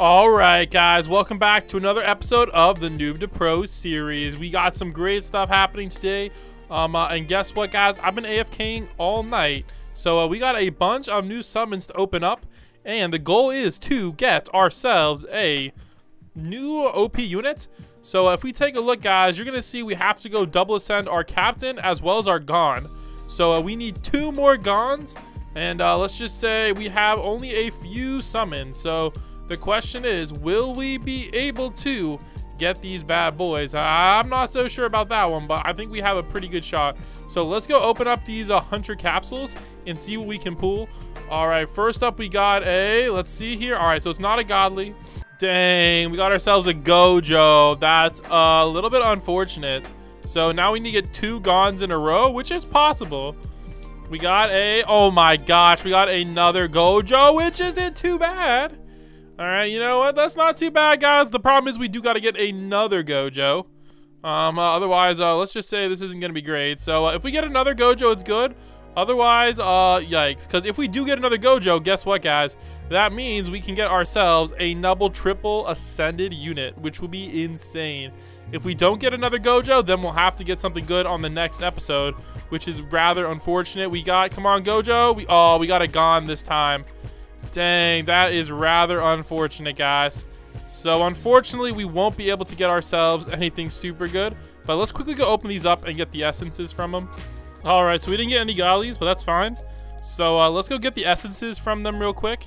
Alright guys, welcome back to another episode of the Noob to Pro series. We got some great stuff happening today. Um, uh, and guess what guys, I've been AFKing all night. So uh, we got a bunch of new summons to open up. And the goal is to get ourselves a new OP unit. So uh, if we take a look guys, you're going to see we have to go double ascend our captain as well as our Gon. So uh, we need two more Gons. And uh, let's just say we have only a few summons. So the question is, will we be able to get these bad boys? I'm not so sure about that one, but I think we have a pretty good shot. So let's go open up these uh, Hunter capsules and see what we can pull. All right, first up we got a, let's see here. All right, so it's not a godly. Dang, we got ourselves a Gojo. That's a little bit unfortunate. So now we need to get two Gons in a row, which is possible. We got a, oh my gosh, we got another Gojo, which isn't too bad. All right, you know what? That's not too bad, guys. The problem is we do got to get another Gojo. Um, uh, otherwise, uh, let's just say this isn't going to be great. So uh, if we get another Gojo, it's good. Otherwise, uh, yikes. Because if we do get another Gojo, guess what, guys? That means we can get ourselves a double triple ascended unit, which will be insane. If we don't get another Gojo, then we'll have to get something good on the next episode, which is rather unfortunate. We got, come on, Gojo. We, oh, we got a Gon this time. Dang, that is rather unfortunate, guys. So unfortunately, we won't be able to get ourselves anything super good. But let's quickly go open these up and get the essences from them. All right, so we didn't get any godlies, but that's fine. So uh, let's go get the essences from them real quick.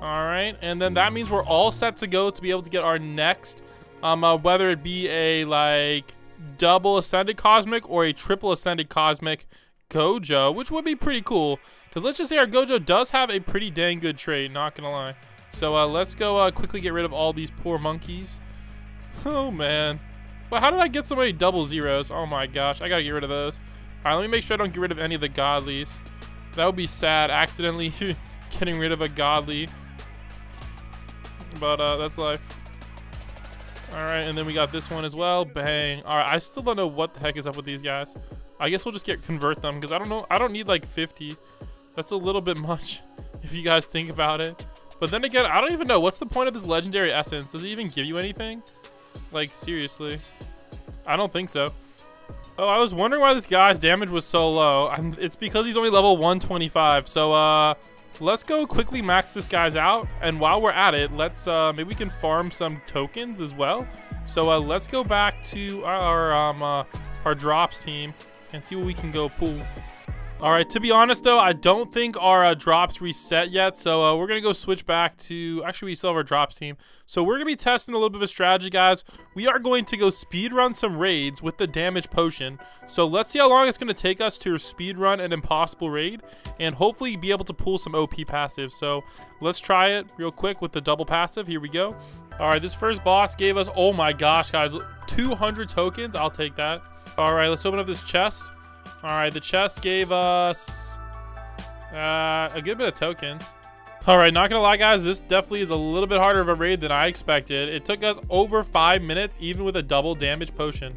All right, and then that means we're all set to go to be able to get our next, um, uh, whether it be a like double ascended cosmic or a triple ascended cosmic Gojo, which would be pretty cool. Because let's just say our Gojo does have a pretty dang good trade, not going to lie. So uh, let's go uh, quickly get rid of all these poor monkeys. Oh, man. Well, how did I get so many double zeros? Oh, my gosh. I got to get rid of those. All right, let me make sure I don't get rid of any of the godlies. That would be sad, accidentally getting rid of a godly. But uh, that's life. All right, and then we got this one as well. Bang. All right, I still don't know what the heck is up with these guys. I guess we'll just get convert them because I don't know. I don't need like 50. That's a little bit much if you guys think about it. But then again, I don't even know. What's the point of this legendary essence? Does it even give you anything? Like, seriously. I don't think so. Oh, I was wondering why this guy's damage was so low. And it's because he's only level 125. So, uh, let's go quickly max this guy's out. And while we're at it, let's, uh, maybe we can farm some tokens as well. So, uh, let's go back to our, um, uh, our drops team and see what we can go pull. All right, to be honest though, I don't think our uh, drops reset yet, so uh, we're gonna go switch back to, actually we still have our drops team. So we're gonna be testing a little bit of a strategy, guys. We are going to go speed run some raids with the damage potion. So let's see how long it's gonna take us to speed run an impossible raid and hopefully be able to pull some OP passive. So let's try it real quick with the double passive. Here we go. All right, this first boss gave us, oh my gosh, guys, 200 tokens. I'll take that. All right, let's open up this chest. All right, the chest gave us uh, a good bit of tokens. All right, not gonna lie, guys, this definitely is a little bit harder of a raid than I expected. It took us over five minutes, even with a double damage potion.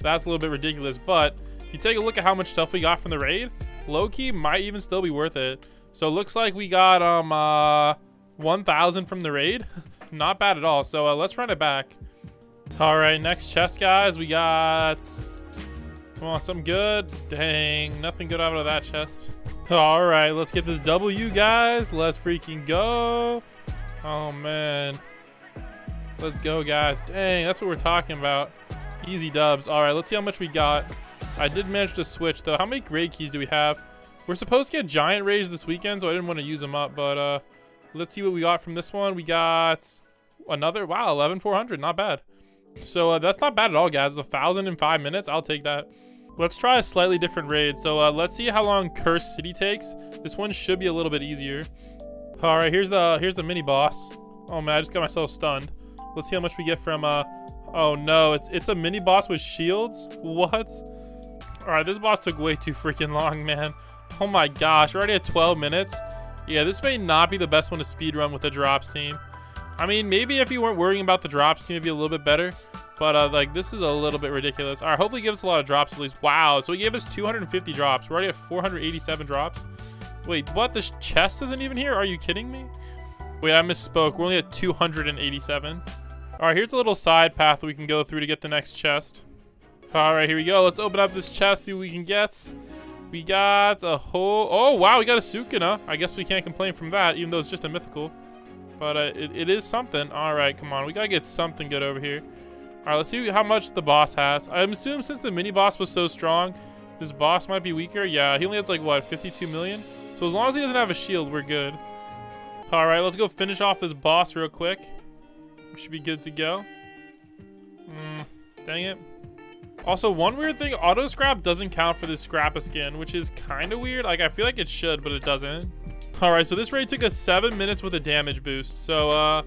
That's a little bit ridiculous, but if you take a look at how much stuff we got from the raid, low-key might even still be worth it. So it looks like we got um uh 1,000 from the raid. not bad at all. So uh, let's run it back. All right, next chest, guys. We got Come on, something good. Dang, nothing good out of that chest. All right, let's get this W, guys. Let's freaking go. Oh, man. Let's go, guys. Dang, that's what we're talking about. Easy dubs. All right, let's see how much we got. I did manage to switch, though. How many grade keys do we have? We're supposed to get giant raids this weekend, so I didn't want to use them up, but uh, let's see what we got from this one. We got another, wow, 11,400. Not bad. So uh, that's not bad at all, guys. A 1,000 in five minutes. I'll take that. Let's try a slightly different raid. So uh, let's see how long Cursed City takes. This one should be a little bit easier. All right, here's the here's the mini boss. Oh man, I just got myself stunned. Let's see how much we get from. Uh, oh no, it's it's a mini boss with shields. What? All right, this boss took way too freaking long, man. Oh my gosh, we're already at 12 minutes. Yeah, this may not be the best one to speed run with the drops team. I mean, maybe if you weren't worrying about the drops team, it'd be a little bit better. But uh, like this is a little bit ridiculous. All right, hopefully give us a lot of drops at least. Wow, so he gave us 250 drops. We're already at 487 drops. Wait, what? The chest isn't even here? Are you kidding me? Wait, I misspoke. We're only at 287. All right, here's a little side path we can go through to get the next chest. All right, here we go. Let's open up this chest, see what we can get. We got a whole... Oh, wow, we got a Sukuna. I guess we can't complain from that, even though it's just a mythical. But uh, it, it is something. All right, come on. We got to get something good over here. All right, let's see how much the boss has. I'm assuming since the mini boss was so strong, this boss might be weaker. Yeah, he only has like, what, 52 million? So as long as he doesn't have a shield, we're good. All right, let's go finish off this boss real quick. We should be good to go. Mm, dang it. Also, one weird thing, auto scrap doesn't count for this scrap a skin, which is kind of weird. Like, I feel like it should, but it doesn't. All right, so this raid took us seven minutes with a damage boost. So, uh,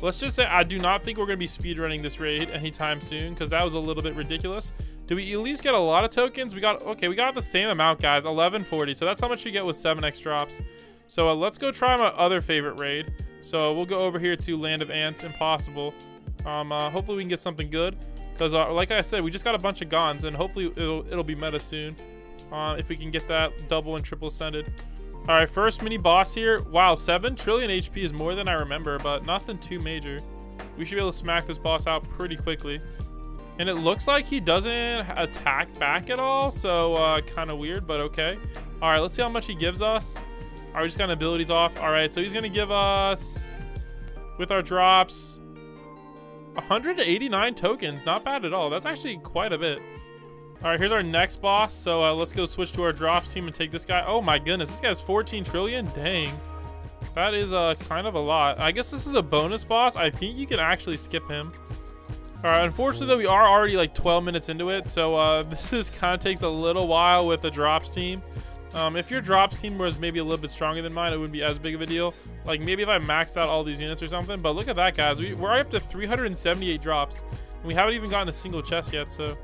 let's just say I do not think we're going to be speedrunning this raid anytime soon because that was a little bit ridiculous. Do we at least get a lot of tokens? We got, okay, we got the same amount, guys, 1140. So that's how much you get with 7x drops. So uh, let's go try my other favorite raid. So we'll go over here to Land of Ants, Impossible. Um, uh, hopefully we can get something good. Because uh, like I said, we just got a bunch of Gons, and hopefully it'll, it'll be meta soon. Uh, if we can get that double and triple ascended. All right, first mini boss here. Wow, 7 trillion HP is more than I remember, but nothing too major. We should be able to smack this boss out pretty quickly. And it looks like he doesn't attack back at all, so uh, kind of weird, but okay. All right, let's see how much he gives us. All right, we just got abilities off. All right, so he's going to give us, with our drops, 189 tokens. Not bad at all. That's actually quite a bit. All right, here's our next boss. So uh, let's go switch to our drops team and take this guy. Oh my goodness, this guy's 14 trillion. Dang. That is uh, kind of a lot. I guess this is a bonus boss. I think you can actually skip him. All right, unfortunately, though, we are already like 12 minutes into it. So uh, this is kind of takes a little while with the drops team. Um, if your drops team was maybe a little bit stronger than mine, it wouldn't be as big of a deal. Like maybe if I maxed out all these units or something. But look at that, guys. We, we're up to 378 drops. And we haven't even gotten a single chest yet. So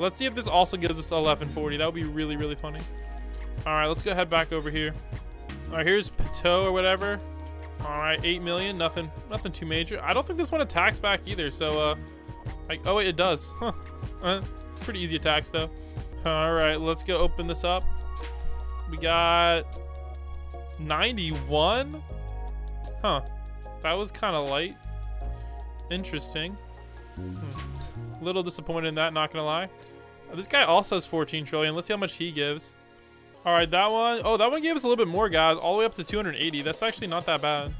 let's see if this also gives us 1140. That would be really, really funny. All right, let's go head back over here. All right, here's Pateau or whatever. All right, 8 million. Nothing, nothing too major. I don't think this one attacks back either. So, uh, like, oh, wait, it does. Huh. Uh, pretty easy attacks, though. All right, let's go open this up. We got 91? Huh. That was kind of light. Interesting. Hmm. Little disappointed in that, not gonna lie. Uh, this guy also has 14 trillion. Let's see how much he gives. All right, that one. Oh, that one gave us a little bit more, guys. All the way up to 280. That's actually not that bad.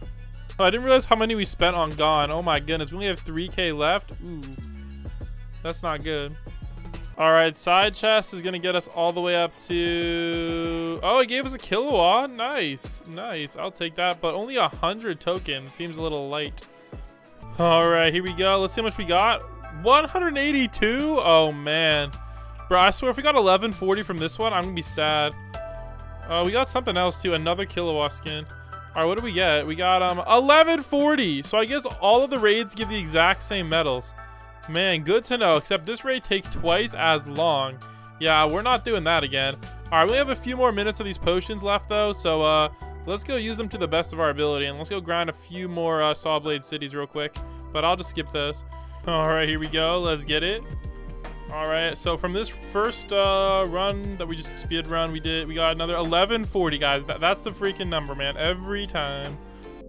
Oh, I didn't realize how many we spent on Gon. Oh my goodness. We only have 3k left. Ooh. That's not good. All right, side chest is gonna get us all the way up to. Oh, it gave us a Killua. Nice, nice. I'll take that, but only a hundred tokens seems a little light. All right, here we go. Let's see how much we got. 182. Oh man, bro. I swear, if we got 1140 from this one, I'm gonna be sad. Uh, we got something else too. Another Killua skin. All right, what do we get? We got um 1140. So I guess all of the raids give the exact same medals. Man, good to know, except this raid takes twice as long. Yeah, we're not doing that again. All right, we have a few more minutes of these potions left, though, so uh, let's go use them to the best of our ability, and let's go grind a few more uh, Saw Blade cities real quick, but I'll just skip those. All right, here we go. Let's get it. All right, so from this first uh, run that we just speed run, we did, we got another 1140, guys. That, that's the freaking number, man, every time.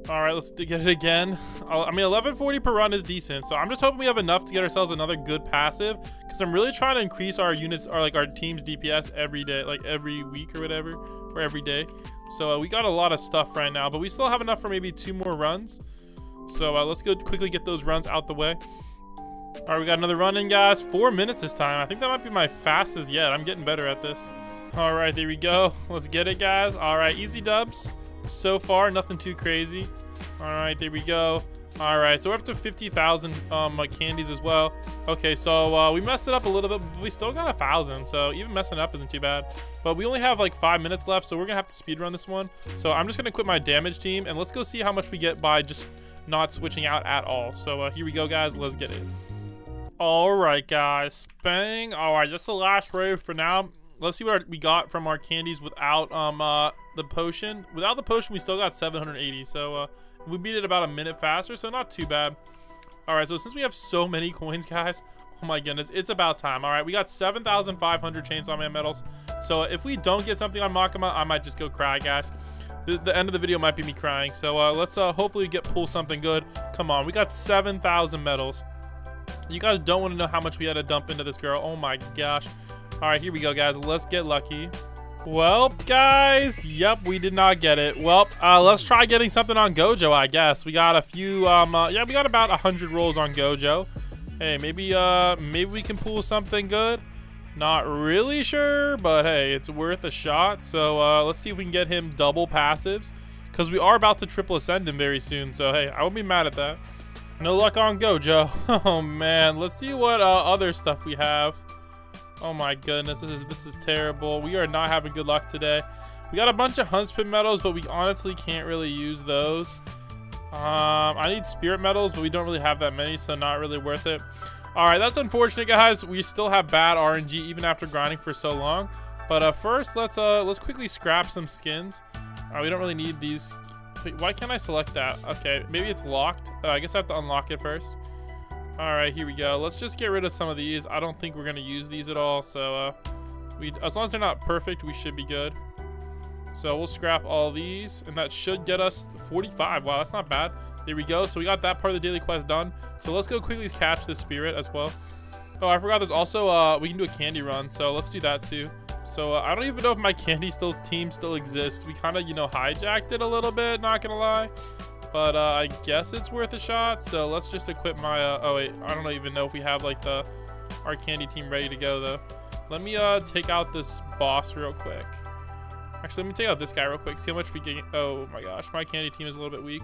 All right, let's get it again. I mean, 1140 per run is decent, so I'm just hoping we have enough to get ourselves another good passive, because I'm really trying to increase our units, or like our team's DPS every day, like every week or whatever, or every day. So uh, we got a lot of stuff right now, but we still have enough for maybe two more runs. So uh, let's go quickly get those runs out the way. All right, we got another run in, guys. Four minutes this time. I think that might be my fastest yet. I'm getting better at this. All right, there we go. Let's get it, guys. All right, easy dubs. So far, nothing too crazy. All right, there we go. All right, so we're up to 50,000 um, candies as well. Okay, so uh, we messed it up a little bit, but we still got a thousand. So even messing up isn't too bad. But we only have like five minutes left, so we're gonna have to speed run this one. So I'm just gonna quit my damage team, and let's go see how much we get by just not switching out at all. So uh, here we go, guys. Let's get it. All right, guys. Bang. All right, that's the last raid for now let's see what our, we got from our candies without um uh the potion. Without the potion, we still got 780. So uh, we beat it about a minute faster, so not too bad. All right, so since we have so many coins, guys, oh my goodness, it's about time. All right, we got 7,500 Chainsaw Man medals. So if we don't get something on Makima, I might just go cry, guys. the, the end of the video might be me crying. So uh, let's uh, hopefully get pull something good. Come on, we got 7,000 medals. You guys don't want to know how much we had to dump into this girl. Oh my gosh. All right, here we go, guys. Let's get lucky. Well, guys, yep, we did not get it. Well, uh, let's try getting something on Gojo, I guess. We got a few, um, uh, yeah, we got about 100 rolls on Gojo. Hey, maybe, uh, maybe we can pull something good. Not really sure, but hey, it's worth a shot. So uh, let's see if we can get him double passives. Because we are about to triple ascend him very soon. So hey, I won't be mad at that. No luck on Gojo. Oh man, let's see what uh, other stuff we have. Oh my goodness, this is this is terrible. We are not having good luck today. We got a bunch of Huntsman medals, but we honestly can't really use those. Um, I need spirit medals, but we don't really have that many, so not really worth it. All right, that's unfortunate, guys. We still have bad RNG even after grinding for so long. But uh, first, let's uh, let's quickly scrap some skins. Uh, we don't really need these. Wait, why can't I select that? Okay, maybe it's locked. Uh, I guess I have to unlock it first. All right, here we go. Let's just get rid of some of these. I don't think we're gonna use these at all. So uh, we, as long as they're not perfect, we should be good. So we'll scrap all these, and that should get us 45. Wow, that's not bad. There we go. So we got that part of the daily quest done. So let's go quickly catch the spirit as well. Oh, I forgot there's also, uh, we can do a candy run. So let's do that too. So uh, I don't even know if my candy still team still exists. We kind of, you know, hijacked it a little bit, not gonna lie. But uh, I guess it's worth a shot. So let's just equip my, uh, oh wait, I don't even know if we have like the, our candy team ready to go though. Let me uh, take out this boss real quick. Actually, let me take out this guy real quick. See how much we get. Oh my gosh, my candy team is a little bit weak.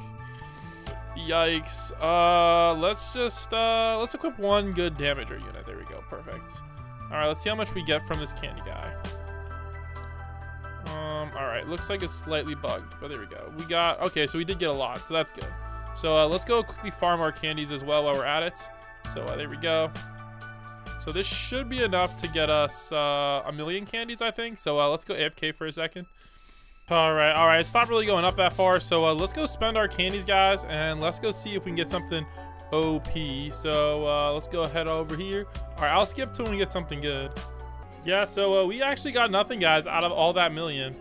Yikes. Uh, let's just, uh, let's equip one good damager unit. There we go. Perfect. All right, let's see how much we get from this candy guy. Um, all right, looks like it's slightly bugged, but there we go. We got, okay, so we did get a lot, so that's good. So uh, let's go quickly farm our candies as well while we're at it. So uh, there we go. So this should be enough to get us uh, a million candies, I think. So uh, let's go AFK for a second. All right, all right. It's not really going up that far, so uh, let's go spend our candies, guys, and let's go see if we can get something OP. So uh, let's go head over here. All right, I'll skip to when we get something good. Yeah, so uh, we actually got nothing, guys, out of all that million.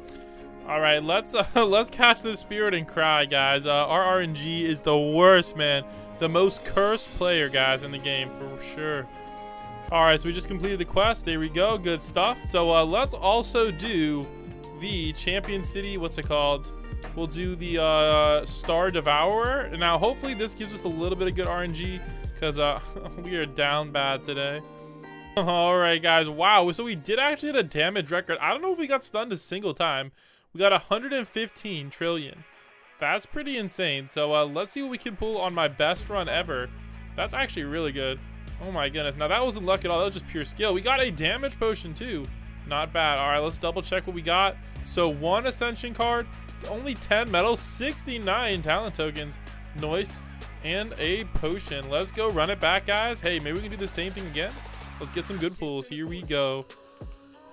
All right, let's uh, let's catch the spirit and cry, guys. Uh, our RNG is the worst, man. The most cursed player, guys, in the game for sure. All right, so we just completed the quest. There we go. Good stuff. So uh, let's also do the Champion City, what's it called? We'll do the uh, Star Devourer. Now, hopefully this gives us a little bit of good RNG because uh, we are down bad today. All right, guys. Wow. So we did actually hit a damage record. I don't know if we got stunned a single time. We got 115 trillion. That's pretty insane. So uh, let's see what we can pull on my best run ever. That's actually really good. Oh my goodness. Now that wasn't luck at all. That was just pure skill. We got a damage potion too. Not bad. All right, let's double check what we got. So one Ascension card, only 10 medals, 69 talent tokens. Noise. And a potion. Let's go run it back, guys. Hey, maybe we can do the same thing again. Let's get some good pulls. Here we go.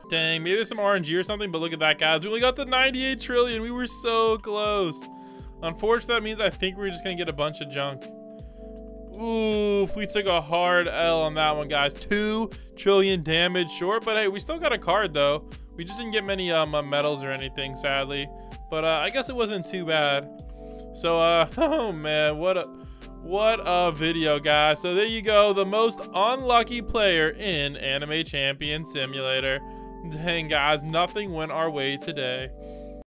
Dang, maybe there's some RNG or something, but look at that, guys. We only got the 98 trillion. We were so close. Unfortunately, that means I think we're just going to get a bunch of junk. Oof, we took a hard L on that one, guys. Two trillion damage short, but hey, we still got a card, though. We just didn't get many um, uh, medals or anything, sadly. But uh, I guess it wasn't too bad. So, uh, oh man, what a... What a video, guys. So there you go, the most unlucky player in Anime Champion Simulator. Dang, guys, nothing went our way today.